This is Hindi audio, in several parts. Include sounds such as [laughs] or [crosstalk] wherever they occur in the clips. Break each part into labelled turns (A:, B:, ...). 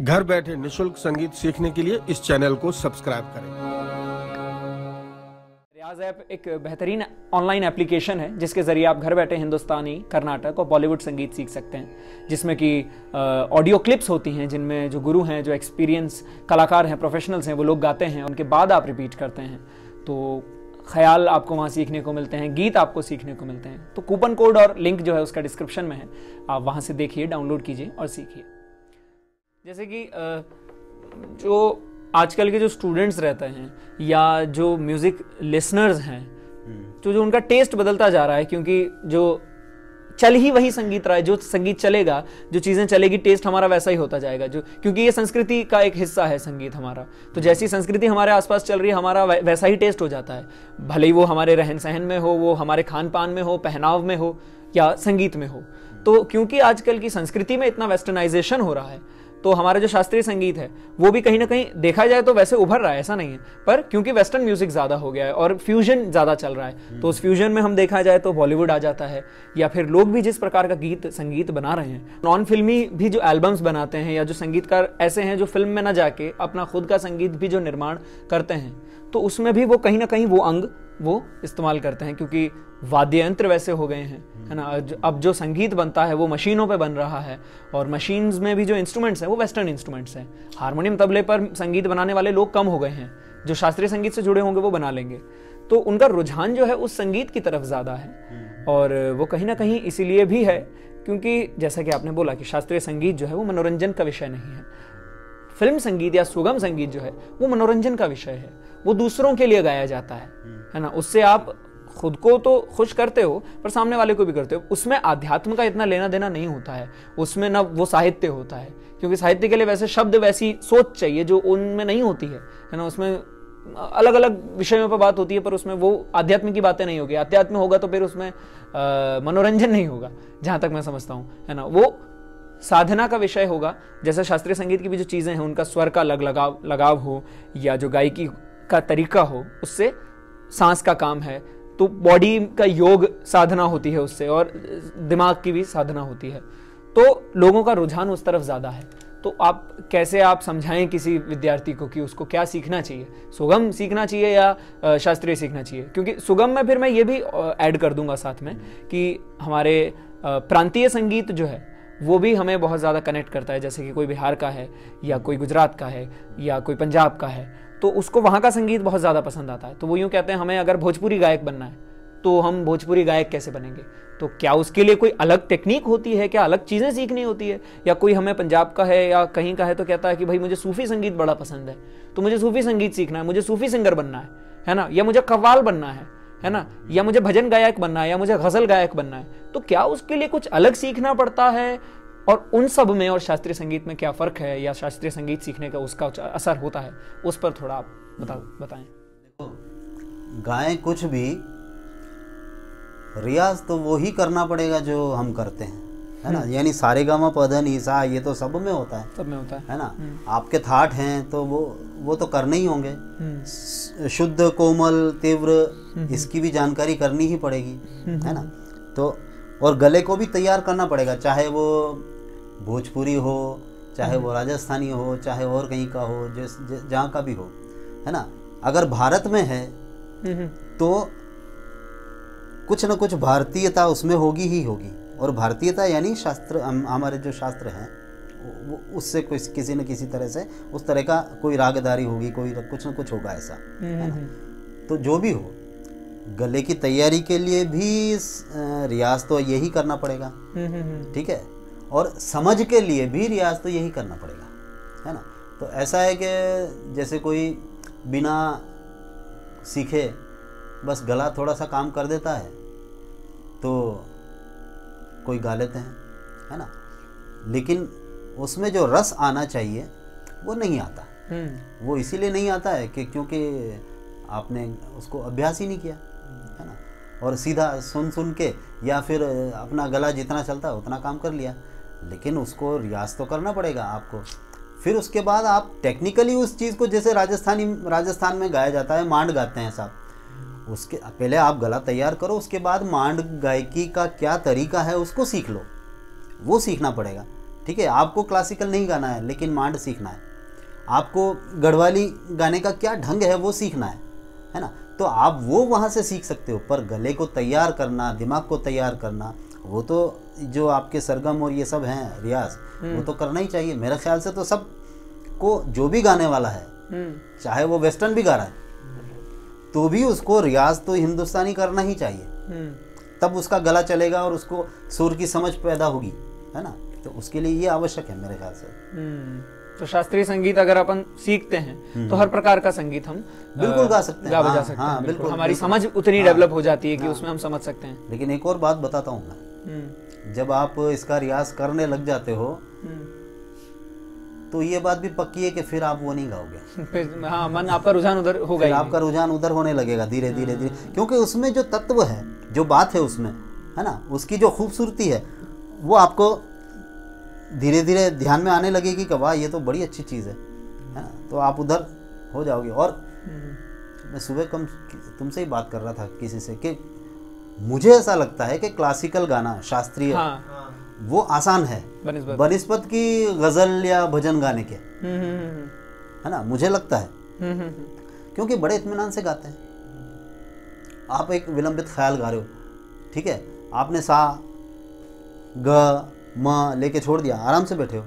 A: घर बैठे निशुल्क संगीत सीखने के लिए इस चैनल को सब्सक्राइब करें।
B: रियाज ऐप एक बेहतरीन ऑनलाइन एप्लीकेशन है, जिसके ज़रिए आप घर बैठे हिंदुस्तानी, कर्नाटक और बॉलीवुड संगीत सीख सकते हैं। जिसमें कि ऑडियो क्लिप्स होती हैं, जिनमें जो गुरु हैं, जो एक्सपीरियंस कलाकार हैं, प्रोफेशनल्स हैं, वो लोग गाते हैं, उनके बाद आप रिपीट करते हैं। तो ख्याल आपको वहाँ सीखने को मिलते हैं, गीत आपको सीखने को मिलते हैं। तो कूपन कोड और लिंक जो है उसका डिस्क्रिप्शन में है। आप वहाँ से देखिए, डाउनलोड कीजिए और सीखिए। जैसे कि जो आजकल के जो स्टूडेंट्स रहते हैं या जो म्यूज़िक लिसनर्स हैं तो जो उनका टेस्ट बदलता जा रहा है क्योंकि जो चल ही वही संगीत रहा है जो संगीत चलेगा जो चीज़ें चलेगी टेस्ट हमारा वैसा ही होता जाएगा जो क्योंकि ये संस्कृति का एक हिस्सा है संगीत हमारा। तो जैसी संस्कृति हमारे आसपास चल रही है हमारा वैसा ही टेस्ट हो जाता है। भले ही वो हमारे रहन सहन में हो वो हमारे खान पान में हो पहनाव में हो या संगीत में हो। तो क्योंकि आजकल की संस्कृति में इतना वेस्टर्नाइजेशन हो रहा है तो हमारा जो शास्त्रीय संगीत है, वो भी कहीं ना कहीं देखा जाए तो वैसे उभर रहा है, ऐसा नहीं है। पर क्योंकि वेस्टर्न म्यूज़िक ज़्यादा हो गया है और फ्यूजन ज़्यादा चल रहा है तो उस फ्यूजन में हम देखा जाए तो बॉलीवुड आ जाता है, या फिर लोग भी जिस प्रकार का गीत, संगीत बना रहे हैं नॉन फिल्मी भी जो एल्बम्स बनाते हैं या जो संगीतकार ऐसे हैं जो फ़िल्म में ना जाके अपना खुद का संगीत भी जो निर्माण करते हैं तो उसमें भी वो कहीं ना कहीं वो अंग वो इस्तेमाल करते हैं, क्योंकि वाद्य यंत्र वैसे हो गए हैं, है ना? अब जो संगीत बनता है, वो मशीनों पे बन रहा है, और मशीन्स में भी जो इंस्ट्रूमेंट्स हैं, वो वेस्टर्न इंस्ट्रूमेंट्स हैं। हारमोनियम तबले पर संगीत बनाने वाले लोग कम हो गए हैं, जो शास्त्रीय संगीत से जुड़े होंगे वो बना लेंगे। तो उनका रुझान जो है, उस संगीत की तरफ़ ज़्यादा है, और वो कहीं ना कहीं इसीलिए भी है, क्योंकि जैसा कि आपने बोला कि शास्त्रीय संगीत जो है, वो मनोरंजन का विषय नहीं है। फ़िल्म संगीत या सुगम संगीत जो है वो मनोरंजन का विषय है। वो दूसरों के लिए गाया जाता है है ना? उससे आप खुद को तो खुश करते हो पर सामने वाले को भी करते हो। उसमें आध्यात्म का इतना लेना देना नहीं होता है। उसमें ना वो साहित्य होता है क्योंकि साहित्य के लिए वैसे शब्द वैसी सोच चाहिए जो उनमें नहीं होती है है ना? उसमें अलग अलग विषयों पर बात होती है पर उसमें वो आध्यात्म की बातें नहीं होगी। अध्यात्म होगा तो फिर उसमें मनोरंजन नहीं होगा जहाँ तक मैं समझता हूँ है ना? वो साधना का विषय होगा। जैसे शास्त्रीय संगीत की भी जो चीज़ें हैं, उनका स्वर का अलग लगाव लगाव हो, या जो गायकी का तरीका हो, उससे सांस का काम है। तो बॉडी का योग साधना होती है उससे, और दिमाग की भी साधना होती है। तो लोगों का रुझान उस तरफ़ ज़्यादा है। तो आप, कैसे आप समझाएँ किसी विद्यार्थी को कि उसको क्या सीखना चाहिए? सुगम सीखना चाहिए या शास्त्रीय सीखना चाहिए? क्योंकि सुगम में फिर मैं ये भी ऐड कर दूँगा साथ में कि हमारे प्रांतीय संगीत जो है वो भी हमें बहुत ज़्यादा कनेक्ट करता है, जैसे कि कोई बिहार का है, या कोई गुजरात का है, या कोई पंजाब का है तो उसको वहाँ का संगीत बहुत ज़्यादा पसंद आता है। तो वो यूँ कहते हैं, हमें अगर भोजपुरी गायक बनना है तो हम भोजपुरी गायक कैसे बनेंगे? तो क्या उसके लिए कोई अलग टेक्निक होती है? क्या अलग चीज़ें सीखनी होती है? या कोई हमें पंजाब का है, या कहीं का है तो कहता है कि, भाई, मुझे सूफी संगीत बड़ा पसंद है तो मुझे सूफी संगीत सीखना है, मुझे सूफी सिंगर बनना है है ना? या मुझे कव्वाल बनना है। है ना? या मुझे भजन गायक बनना है, या मुझे गज़ल गायक बनना है तो क्या उसके लिए कुछ अलग सीखना पड़ता है? और उन सब में और शास्त्रीय संगीत में क्या फ़र्क है, या शास्त्रीय संगीत सीखने का उसका असर होता है? उस पर थोड़ा आप बता बताएँ।
C: गाएँ कुछ भी, रियाज तो वो ही करना पड़ेगा जो हम करते हैं। है ना? हम्म। यानी सारे गामा पधन ईसा ये तो सब में होता है।
B: सब में होता है।
C: है ना? हम्म। आपके थाट हैं तो वो वो तो करने ही होंगे। हम्म। शुद्ध कोमल तीव्र इसकी भी जानकारी करनी ही पड़ेगी। है ना? तो और गले को भी तैयार करना पड़ेगा चाहे वो भोजपुरी हो चाहे वो राजस्थानी हो चाहे और कहीं का हो जिस जहाँ का भी हो। है ना? अगर भारत में है तो कुछ ना कुछ भारतीयता उसमें होगी ही होगी। और भारतीयता यानी शास्त्र हमारे जो शास्त्र हैं उससे कोई किसी न किसी तरह से उस तरह का कोई रागदारी होगी कोई कुछ न कुछ होगा ऐसा है ना? तो जो भी हो गले की तैयारी के लिए भी रियाज तो यही करना पड़ेगा ठीक है? और समझ के लिए भी रियाज तो यही करना पड़ेगा है ना? तो ऐसा है कि जैसे कोई बिना सीखे बस गला थोड़ा सा काम कर देता है तो कोई गा लेते हैं है ना? लेकिन उसमें जो रस आना चाहिए वो नहीं आता। हम्म। वो इसीलिए नहीं आता है कि क्योंकि आपने उसको अभ्यास ही नहीं किया है ना? और सीधा सुन सुन के या फिर अपना गला जितना चलता है उतना काम कर लिया। लेकिन उसको रियाज तो करना पड़ेगा आपको। फिर उसके बाद आप टेक्निकली उस चीज़ को जैसे राजस्थानी राजस्थान में गाया जाता है मांड गाते हैं साहब उसके पहले आप गला तैयार करो उसके बाद मांड गायकी का क्या तरीका है उसको सीख लो। वो सीखना पड़ेगा। ठीक है आपको क्लासिकल नहीं गाना है लेकिन मांड सीखना है। आपको गढ़वाली गाने का क्या ढंग है वो सीखना है है ना? तो आप वो वहाँ से सीख सकते हो पर गले को तैयार करना दिमाग को तैयार करना वो तो जो आपके सरगम और ये सब हैं रियाज वो तो करना ही चाहिए। मेरे ख्याल से तो सबको जो भी गाने वाला है
B: हम्म।
C: चाहे वो वेस्टर्न भी गा रहा है तो भी उसको रियाज तो हिंदुस्तानी करना ही चाहिए
B: हम्म
C: तब उसका गला चलेगा और उसको सुर की समझ पैदा होगी है ना तो उसके लिए ये आवश्यक है मेरे ख्याल से
B: हम्म। तो शास्त्रीय संगीत अगर अपन सीखते हैं तो हर प्रकार का संगीत हम
C: हम्म। बिल्कुल गा सकते हैं।
B: गा बजा
C: हाँ,
B: सकते
C: हाँ,
B: हैं बिल्कुल हमारी। समझ उतनी
C: हाँ,
B: डेवलप हो जाती है कि उसमें हम समझ सकते हैं
C: लेकिन एक और बात बताता हूँ मैं
B: हम्म,
C: जब आप इसका रियाज करने लग जाते हो
B: हम्म।
C: तो ये बात भी पक्की है कि फिर आप वो नहीं गाओगे।
B: हाँ मन आपका रुझान उधर होगा ही
C: आपका रुझान उधर होने लगेगा धीरे धीरे धीरे। क्योंकि उसमें जो तत्व है जो बात है उसमें है ना? उसकी जो खूबसूरती है वो आपको धीरे धीरे ध्यान में आने लगेगी कि वाह ये तो बड़ी अच्छी चीज़ है है ना? तो आप उधर हो जाओगे। और
B: हम्म,
C: मैं सुबह कम तुमसे ही बात कर रहा था किसी से कि मुझे ऐसा लगता है कि क्लासिकल गाना शास्त्रीय
B: हाँ।
C: वो आसान है। बनस्पत की गज़ल या भजन गाने के।
B: हम्म, हम्म, हम्म,
C: है ना? मुझे लगता है। क्योंकि बड़े इतमान से गाते हैं। आप एक विलंबित ख्याल गा रहे हो। ठीक है? आपने सा ग म लेके छोड़ दिया। आराम से बैठे हो।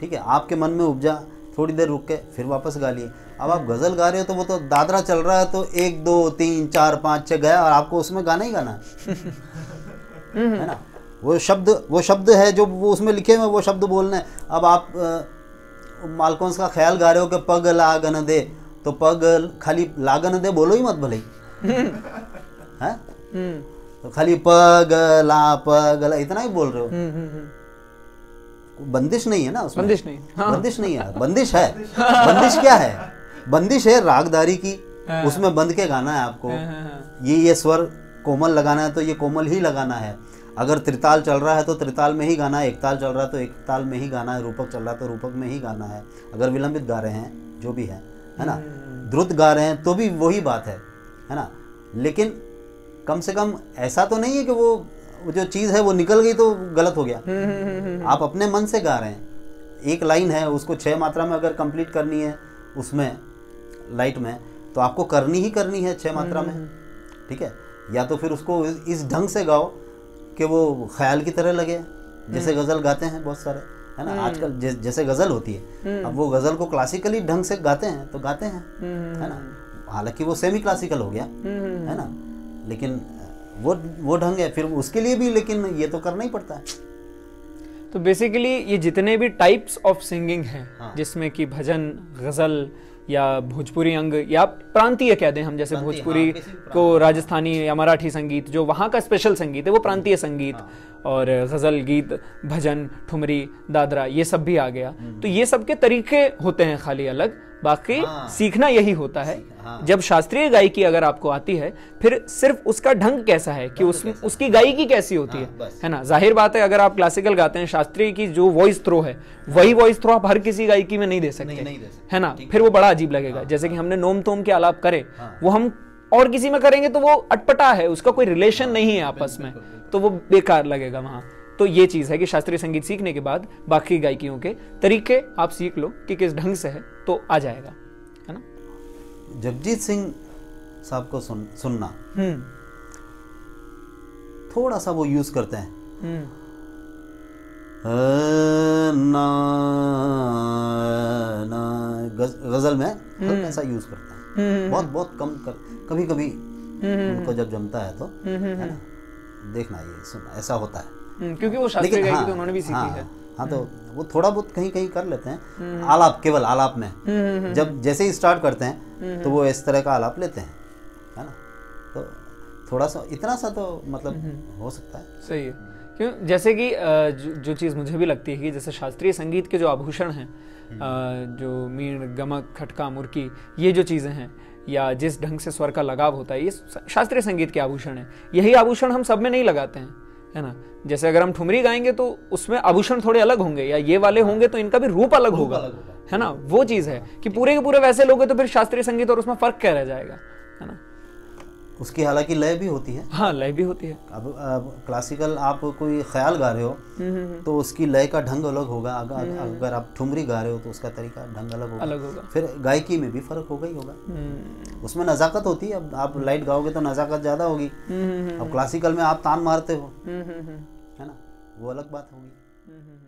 C: ठीक है? आपके मन में उपजा थोड़ी देर रुक के फिर वापस गा लिए। अब आप गज़ल गा रहे हो तो वो तो दादरा चल रहा है तो एक दो तीन चार पाँच छः गया और आपको उसमें गाना ही गाना है [laughs] ना? वो शब्द वो शब्द है जो वो उसमें लिखे हुए वो शब्द बोलने अब आप मालकोंस का ख्याल गा रहे हो कि पग लागन दे तो पग खाली लागन दे बोलो ही मत भले ही। [laughs]
B: हम्म,
C: तो खाली पग ला पग ला इतना ही बोल रहे हो।
B: हम्म, हम्म।
C: बंदिश नहीं है ना उसमें?
B: बंदिश नहीं हाँ।
C: बंदिश नहीं है। [laughs] बंदिश है। बंदिश क्या है? बंदिश है रागदारी की।
B: हाँ।
C: उसमें बंद के गाना है आपको।
B: हाँ, हाँ।
C: ये ये स्वर कोमल लगाना है तो ये कोमल ही लगाना है। अगर त्रिताल चल रहा है तो त्रिताल में ही गाना है एक ताल चल रहा है तो एक ताल में ही गाना है रूपक चल रहा है तो रूपक में ही गाना है। अगर विलंबित गा रहे हैं जो भी है है ना? द्रुत गा रहे हैं तो भी वही बात है है ना? लेकिन कम से कम ऐसा तो नहीं है कि वो जो चीज़ है वो निकल गई तो गलत हो गया।
B: हम्म, हम्म, हम्म, हम्म।
C: आप अपने मन से गा रहे हैं एक लाइन है उसको छः मात्रा में अगर कंप्लीट करनी है उसमें लाइट में तो आपको करनी ही करनी है छः मात्रा में ठीक है? या तो फिर उसको इस ढंग से गाओ कि वो ख्याल की तरह लगे। जैसे गज़ल गाते हैं बहुत सारे है ना? आजकल जै, जैसे गज़ल होती है। अब वो गज़ल को क्लासिकली ढंग से गाते हैं तो गाते हैं है ना? हालाँकि वो सेमी क्लासिकल हो गया है ना? लेकिन वो वो ढंग है फिर उसके लिए भी लेकिन ये तो करना ही पड़ता है।
B: तो बेसिकली ये जितने भी टाइप्स ऑफ़ सिंगिंग हैं
C: हाँ।
B: जिसमें कि भजन गज़ल या भोजपुरी अंग या प्रांतीय कह दें हम जैसे भोजपुरी
C: हाँ,
B: को राजस्थानी या मराठी संगीत जो वहाँ का स्पेशल संगीत है वो प्रांतीय संगीत
C: हाँ।
B: और गज़ल गीत भजन ठुमरी दादरा ये सब भी आ गया
C: हम्म।
B: तो ये सब के तरीके होते हैं खाली अलग बाकी
C: हाँ।
B: सीखना यही होता है।
C: हाँ।
B: जब शास्त्रीय गायकी अगर आपको आती है फिर सिर्फ़ उसका ढंग कैसा है कि उस उसकी गायकी कैसी होती
C: हाँ,
B: है है ना? ज़ाहिर बात है अगर आप क्लासिकल गाते हैं शास्त्रीय की जो वॉइस थ्रो है वही वॉइस थ्रो आप हर किसी गायकी में नहीं दे सकते
C: नहीं, नहीं दे सकते।
B: है ना? फिर वो बड़ा अजीब लगेगा। जैसे कि हमने नोम तोम के आलाप करे
C: हाँ।
B: वो हम और किसी में करेंगे तो वो अटपटा है उसका कोई रिलेशन नहीं है आपस में तो वो बेकार लगेगा वहाँ। तो ये चीज़ है कि शास्त्रीय संगीत सीखने के बाद बाकी गायकियों के तरीके आप सीख लो कि किस ढंग से है तो आ जाएगा है ना?
C: जगजीत सिंह साहब को सुन सुनना।
B: हम्म।
C: थोड़ा सा वो यूज़ करते हैं।
B: हम्म।
C: ना ना गज, गज़ल में हल्का सा यूज़ करते हैं। बहुत बहुत कम कर, कभी कभी उनको जब जमता है तो है ना? देखना ये सुनना ऐसा होता है।
B: हम्म, क्योंकि वो शास्त्रीय गायकी हाँ, तो उन्होंने भी सीखी
C: हाँ,
B: है।
C: हाँ तो वो थोड़ा बहुत कहीं कहीं कर लेते हैं। आलाप केवल आलाप में। जब जैसे ही स्टार्ट करते हैं तो वो इस तरह का आलाप लेते हैं है ना? तो थोड़ा सा इतना सा तो मतलब हो सकता है।
B: सही है। क्यों? जैसे कि जो, जो चीज़ मुझे भी लगती है कि जैसे शास्त्रीय संगीत के जो आभूषण हैं जो मीण गमक खटका मुर्की ये जो चीज़ें हैं या जिस ढंग से स्वर का लगाव होता है ये शास्त्रीय संगीत के आभूषण हैं। यही आभूषण हम सब में नहीं लगाते हैं। है ना? जैसे अगर हम ठुमरी गाएँगे तो उसमें आभूषण थोड़े अलग होंगे या ये वाले होंगे तो इनका भी रूप अलग होगा।
C: अलग
B: है ना? वो चीज़ है कि पूरे के पूरे वैसे लोगे तो फिर शास्त्रीय संगीत और उसमें फ़र्क क्या रह जाएगा?
C: उसकी हालाँकि लय भी होती है।
B: हाँ लय भी होती है।
C: अब, अब क्लासिकल आप कोई ख्याल गा रहे हो तो उसकी लय का ढंग अलग होगा। अगर, अगर आप ठुमरी गा रहे हो तो उसका तरीका ढंग अलग होगा।
B: अलग होगा।
C: फिर गायकी में भी फ़र्क होगा ही होगा।
B: हम्म,
C: उसमें नज़ाकत होती है। अब आप लाइट गाओगे तो नज़ाकत ज़्यादा होगी।
B: हम्म, हम्म,
C: अब क्लासिकल में आप तान मारते हो।
B: हम्म, हम्म, हम्म,
C: है ना? वो अलग बात होगी।
B: हम्म, हम्म,